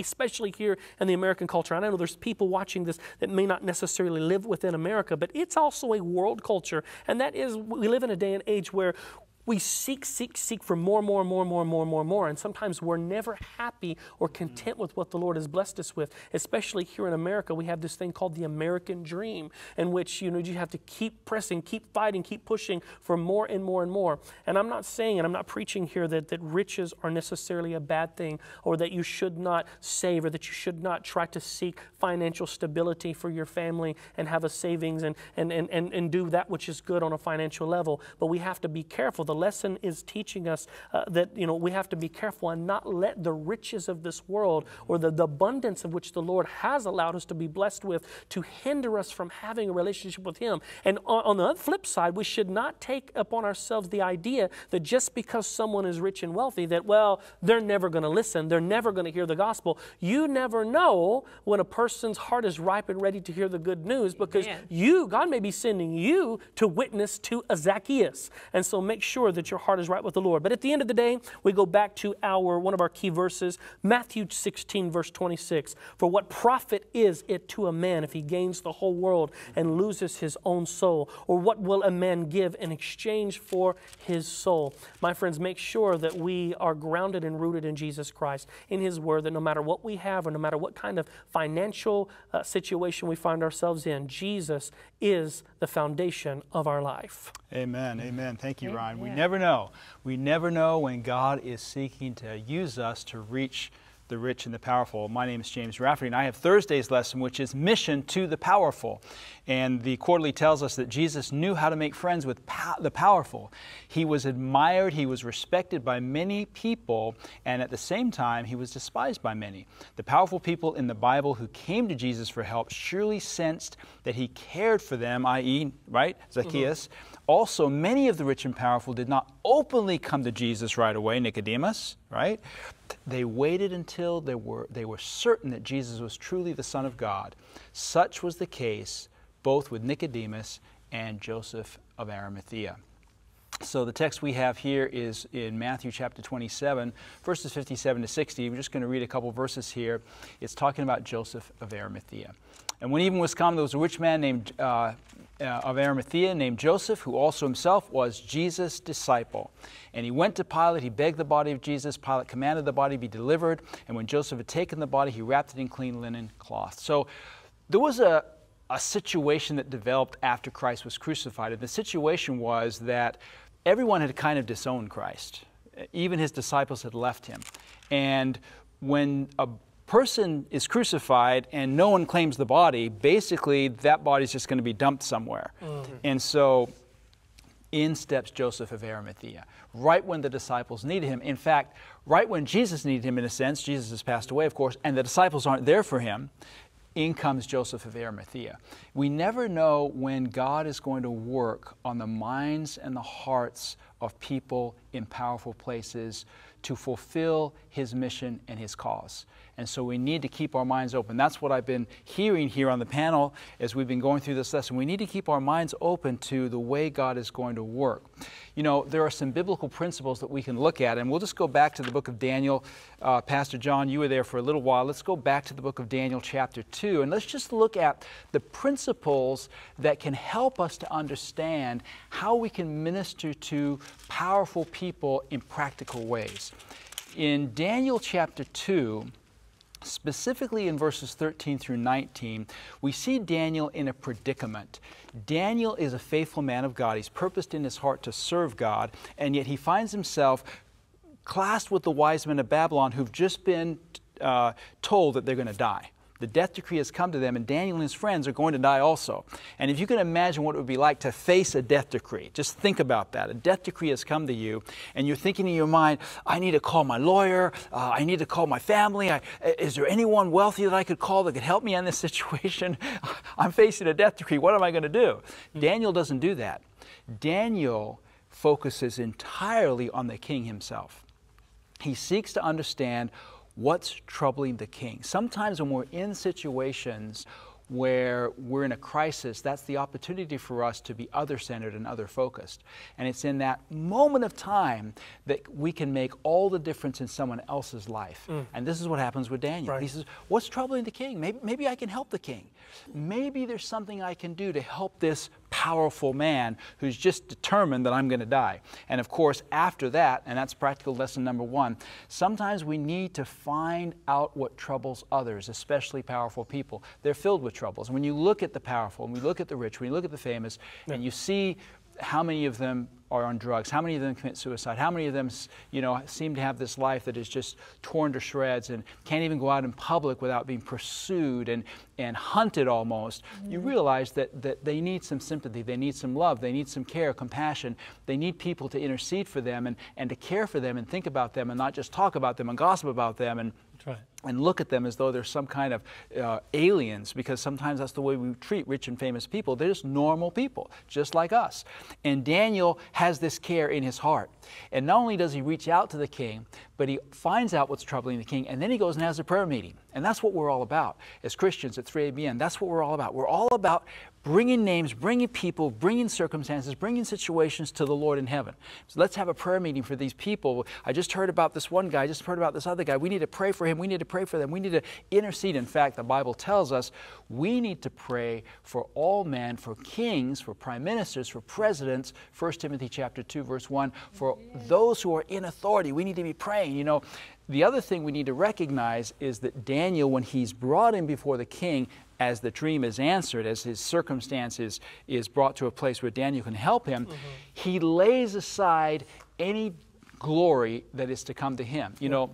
especially here in the American culture. I know there's people watching this that may not necessarily live within America, but it's also a world culture. And that is, we live in a day and age where we seek, seek, seek for more, more, more, more, more, more, more. And sometimes we're never happy or content with what the Lord has blessed us with. Especially here in America, we have this thing called the American dream, in which you know you have to keep pressing, keep fighting, keep pushing for more and more and more. And I'm not saying, and I'm not preaching here that, that riches are necessarily a bad thing, or that you should not save, or that you should not try to seek financial stability for your family and have a savings and, and, and, and, and do that which is good on a financial level. But we have to be careful. The lesson is teaching us uh, that you know we have to be careful and not let the riches of this world or the, the abundance of which the Lord has allowed us to be blessed with to hinder us from having a relationship with Him. And on, on the flip side, we should not take upon ourselves the idea that just because someone is rich and wealthy, that well, they're never going to listen, they're never going to hear the gospel. You never know when a person's heart is ripe and ready to hear the good news because Amen. you, God may be sending you to witness to a Zacchaeus. And so make sure that your heart is right with the Lord. But at the end of the day, we go back to our one of our key verses, Matthew 16, verse 26. For what profit is it to a man if he gains the whole world and loses his own soul? Or what will a man give in exchange for his soul? My friends, make sure that we are grounded and rooted in Jesus Christ, in his word, that no matter what we have or no matter what kind of financial uh, situation we find ourselves in, Jesus is the foundation of our life. Amen. Amen. Thank you, Ryan. We. Never know. We never know when God is seeking to use us to reach the rich and the powerful. My name is James Rafferty, and I have Thursday's lesson, which is Mission to the Powerful. And the quarterly tells us that Jesus knew how to make friends with pow- the powerful. He was admired, he was respected by many people, and at the same time, he was despised by many. The powerful people in the Bible who came to Jesus for help surely sensed that he cared for them, i.e., right, mm-hmm. Zacchaeus. Also, many of the rich and powerful did not openly come to Jesus right away, Nicodemus, right? They waited until they were, they were certain that Jesus was truly the Son of God. Such was the case both with Nicodemus and Joseph of Arimathea. So the text we have here is in Matthew chapter 27, verses 57 to 60. We're just going to read a couple verses here. It's talking about Joseph of Arimathea. And when even was come, there was a rich man named uh, uh, of Arimathea named Joseph, who also himself was Jesus' disciple. And he went to Pilate. He begged the body of Jesus. Pilate commanded the body be delivered. And when Joseph had taken the body, he wrapped it in clean linen cloth. So there was a a situation that developed after Christ was crucified. And the situation was that everyone had kind of disowned Christ. Even his disciples had left him. And when a person is crucified and no one claims the body, basically that body's just going to be dumped somewhere. Mm-hmm. And so in steps Joseph of Arimathea, right when the disciples needed him. In fact, right when Jesus needed him, in a sense, Jesus has passed away, of course, and the disciples aren't there for him, in comes Joseph of Arimathea. We never know when God is going to work on the minds and the hearts of people in powerful places to fulfill his mission and his cause. And so we need to keep our minds open. That's what I've been hearing here on the panel as we've been going through this lesson. We need to keep our minds open to the way God is going to work. You know, there are some biblical principles that we can look at, and we'll just go back to the book of Daniel. Uh, Pastor John, you were there for a little while. Let's go back to the book of Daniel, chapter 2, and let's just look at the principles that can help us to understand how we can minister to powerful people in practical ways. In Daniel chapter 2, specifically in verses 13 through 19, we see Daniel in a predicament. Daniel is a faithful man of God. He's purposed in his heart to serve God, and yet he finds himself classed with the wise men of Babylon who've just been uh, told that they're going to die. The death decree has come to them, and Daniel and his friends are going to die also. And if you can imagine what it would be like to face a death decree, just think about that. A death decree has come to you, and you're thinking in your mind, I need to call my lawyer, uh, I need to call my family. I, is there anyone wealthy that I could call that could help me in this situation? I'm facing a death decree. What am I going to do? Daniel doesn't do that. Daniel focuses entirely on the king himself. He seeks to understand what's troubling the king. Sometimes when we're in situations where we're in a crisis, that's the opportunity for us to be other centered and other focused. And it's in that moment of time that we can make all the difference in someone else's life. Mm. And this is what happens with Daniel. Right. He says, What's troubling the king? Maybe, maybe I can help the king. Maybe there's something I can do to help this powerful man who's just determined that I'm going to die. And of course, after that, and that's practical lesson number one, sometimes we need to find out what troubles others, especially powerful people. They're filled with troubles. And when you look at the powerful, and we look at the rich, when you look at the famous, and you see how many of them are on drugs? How many of them commit suicide? How many of them, you know, seem to have this life that is just torn to shreds and can't even go out in public without being pursued and, and hunted almost? Mm-hmm. You realize that, that they need some sympathy, they need some love, they need some care, compassion. They need people to intercede for them and, and to care for them and think about them and not just talk about them and gossip about them and right. and look at them as though they're some kind of uh, aliens, because sometimes that's the way we treat rich and famous people. They're just normal people, just like us. And Daniel has this care in his heart. And not only does he reach out to the king, but he finds out what's troubling the king, and then he goes and has a prayer meeting. And that's what we're all about as Christians at 3ABN. That's what we're all about. We're all about bringing names, bringing people, bringing circumstances, bringing situations to the Lord in heaven. So let's have a prayer meeting for these people. I just heard about this one guy, I just heard about this other guy. We need to pray for him. We need to pray for them. We need to intercede. In fact, the Bible tells us we need to pray for all men, for kings, for prime ministers, for presidents. 1 Timothy chapter 2 verse 1, for those who are in authority. We need to be praying. You know, the other thing we need to recognize is that Daniel, when he's brought in before the king, as the dream is answered, as his circumstances is brought to a place where Daniel can help him, mm-hmm. he lays aside any glory that is to come to him. You know,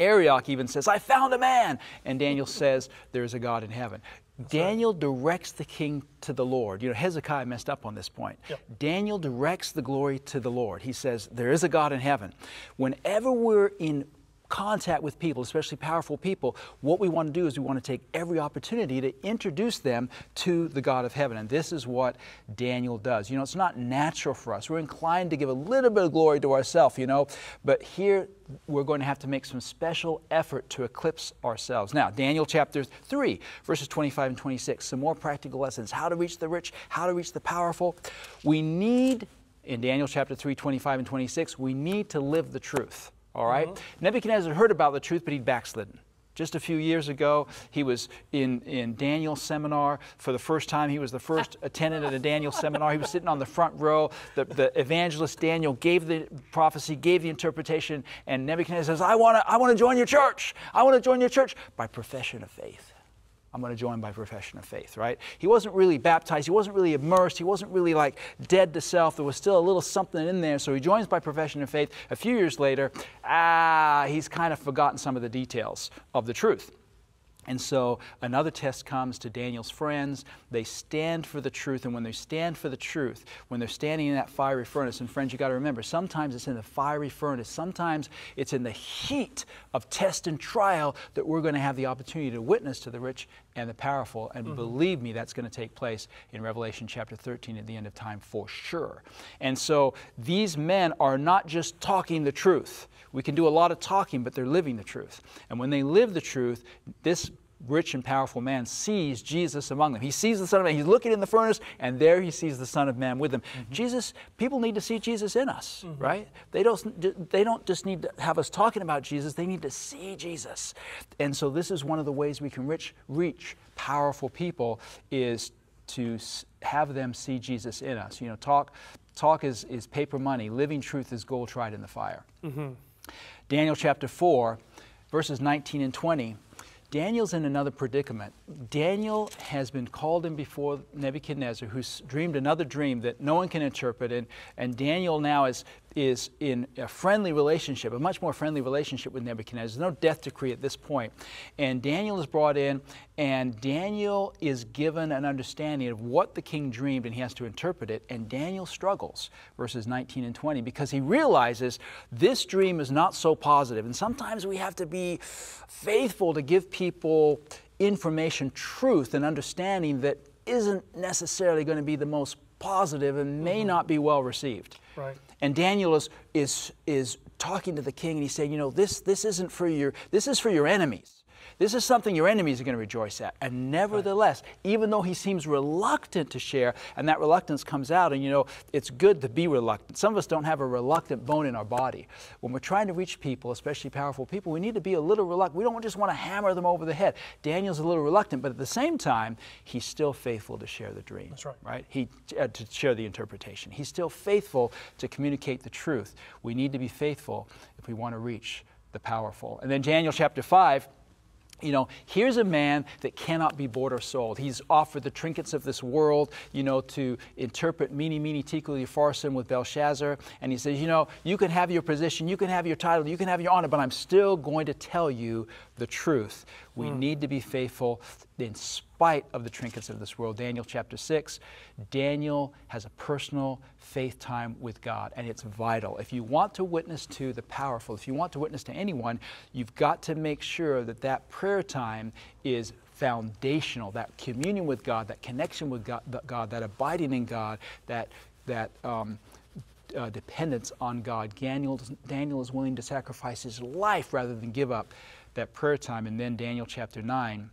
Arioch even says, I found a man. And Daniel says, There is a God in heaven. That's Daniel right. directs the king to the Lord. You know, Hezekiah messed up on this point. Yep. Daniel directs the glory to the Lord. He says, There is a God in heaven. Whenever we're in contact with people, especially powerful people, what we want to do is we want to take every opportunity to introduce them to the God of heaven. And this is what Daniel does. You know, it's not natural for us. We're inclined to give a little bit of glory to ourselves, you know, but here we're going to have to make some special effort to eclipse ourselves. Now, Daniel chapter 3, verses 25 and 26, some more practical lessons how to reach the rich, how to reach the powerful. We need, in Daniel chapter 3, 25 and 26, we need to live the truth. All right? mm-hmm. Nebuchadnezzar heard about the truth, but he'd backslidden. Just a few years ago, he was in, in Daniel's seminar for the first time. He was the first attendant at a Daniel seminar. He was sitting on the front row. The, the evangelist Daniel gave the prophecy, gave the interpretation, and Nebuchadnezzar says, I want to I wanna join your church. I want to join your church by profession of faith. I'm going to join by profession of faith, right? He wasn't really baptized. He wasn't really immersed. He wasn't really like dead to self. There was still a little something in there. So he joins by profession of faith. A few years later, ah, he's kind of forgotten some of the details of the truth. And so another test comes to Daniel's friends. They stand for the truth. And when they stand for the truth, when they're standing in that fiery furnace, and friends, you got to remember, sometimes it's in the fiery furnace, sometimes it's in the heat of test and trial that we're going to have the opportunity to witness to the rich and the powerful. And mm-hmm. believe me, that's going to take place in Revelation chapter 13 at the end of time for sure. And so these men are not just talking the truth. We can do a lot of talking, but they're living the truth. And when they live the truth, this rich and powerful man sees Jesus among them. He sees the Son of Man. He's looking in the furnace, and there he sees the Son of Man with him. Mm-hmm. Jesus, people need to see Jesus in us, mm-hmm. right? They don't, they don't just need to have us talking about Jesus, they need to see Jesus. And so this is one of the ways we can reach, reach powerful people is to have them see Jesus in us. You know, talk, talk is, is paper money. Living truth is gold tried in the fire. Mm-hmm. Daniel chapter 4, verses 19 and 20 Daniel's in another predicament. Daniel has been called in before Nebuchadnezzar, who's dreamed another dream that no one can interpret, and, and Daniel now is, is in a friendly relationship, a much more friendly relationship with Nebuchadnezzar. There's no death decree at this point. And Daniel is brought in, and Daniel is given an understanding of what the king dreamed, and he has to interpret it. And Daniel struggles, verses 19 and 20, because he realizes this dream is not so positive. And sometimes we have to be faithful to give people information, truth, and understanding that isn't necessarily going to be the most positive and may mm-hmm. not be well received. Right. And Daniel is, is, is talking to the king and he's saying, you know, this, this isn't for your, this is for your enemies. This is something your enemies are going to rejoice at. And nevertheless, even though he seems reluctant to share, and that reluctance comes out, and you know, it's good to be reluctant. Some of us don't have a reluctant bone in our body. When we're trying to reach people, especially powerful people, we need to be a little reluctant. We don't just want to hammer them over the head. Daniel's a little reluctant, but at the same time, he's still faithful to share the dream. That's right. Right? He, uh, to share the interpretation. He's still faithful to communicate the truth. We need to be faithful if we want to reach the powerful. And then Daniel chapter 5, you know, here's a man that cannot be bought or sold. He's offered the trinkets of this world, you know, to interpret mene, mene, tekel, upharsin with Belshazzar. And he says, you know, you can have your position, you can have your title, you can have your honor, but I'm still going to tell you the truth. We mm. need to be faithful in spite of the trinkets of this world. Daniel chapter 6, Daniel has a personal faith time with God, and it's vital. If you want to witness to the powerful, if you want to witness to anyone, you've got to make sure that that prayer time is foundational, that communion with God, that connection with God, God that abiding in God, that, that um, uh, dependence on God. Daniel, Daniel is willing to sacrifice his life rather than give up that prayer time. And then Daniel chapter 9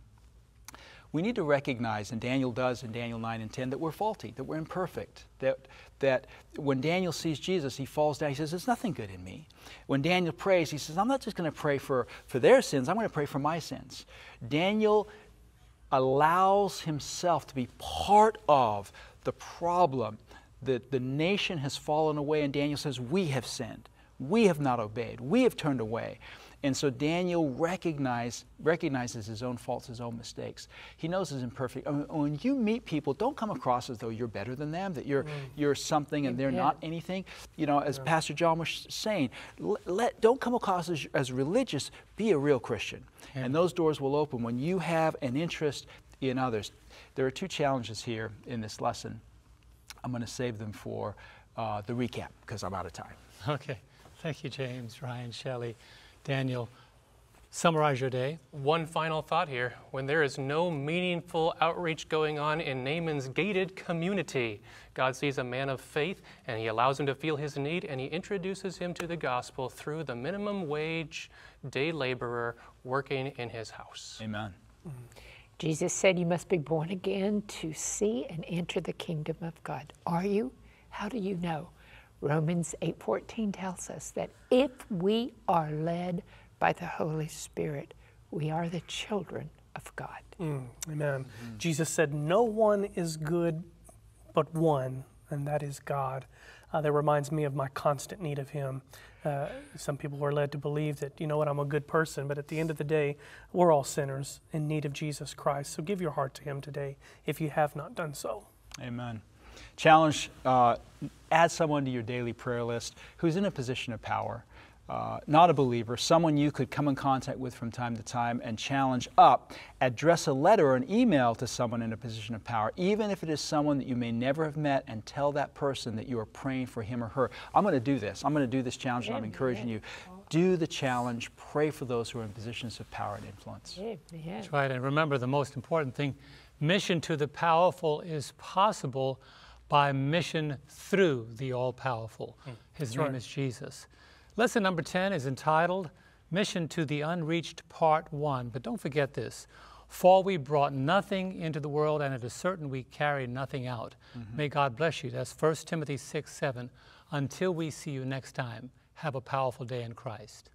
we need to recognize, and Daniel does in Daniel 9 and 10, that we're faulty, that we're imperfect, that, that when Daniel sees Jesus, he falls down. He says, There's nothing good in me. When Daniel prays, he says, I'm not just going to pray for, for their sins, I'm going to pray for my sins. Daniel allows himself to be part of the problem that the nation has fallen away, and Daniel says, We have sinned. We have not obeyed. We have turned away. And so Daniel recognize, recognizes his own faults, his own mistakes. He knows he's imperfect. When you meet people, don't come across as though you're better than them, that you're, mm. you're something and they're yeah. not anything. You know, as yeah. Pastor John was saying, let, don't come across as, as religious, be a real Christian. Yeah. And those doors will open when you have an interest in others. There are two challenges here in this lesson. I'm going to save them for uh, the recap because I'm out of time. Okay. Thank you, James, Ryan, Shelley. Daniel, summarize your day. One final thought here. When there is no meaningful outreach going on in Naaman's gated community, God sees a man of faith and he allows him to feel his need and he introduces him to the gospel through the minimum wage day laborer working in his house. Amen. Jesus said you must be born again to see and enter the kingdom of God. Are you? How do you know? Romans 8:14 tells us that if we are led by the Holy Spirit, we are the children of God. Mm, amen. Mm-hmm. Jesus said, "No one is good but one, and that is God." Uh, that reminds me of my constant need of Him. Uh, some people are led to believe that, you know what, I'm a good person, but at the end of the day, we're all sinners in need of Jesus Christ. So give your heart to Him today if you have not done so. Amen. Challenge, uh, add someone to your daily prayer list who's in a position of power. Uh, not a believer, someone you could come in contact with from time to time and challenge up. Address a letter or an email to someone in a position of power, even if it is someone that you may never have met, and tell that person that you are praying for him or her. I'm going to do this. I'm going to do this challenge, and I'm encouraging you. Do the challenge. Pray for those who are in positions of power and influence. That's right. And remember, the most important thing mission to the powerful is possible by mission through the all powerful. Mm, His name right. is Jesus. Lesson number 10 is entitled Mission to the Unreached, Part 1. But don't forget this For we brought nothing into the world, and it is certain we carry nothing out. Mm-hmm. May God bless you. That's 1 Timothy 6 7. Until we see you next time, have a powerful day in Christ.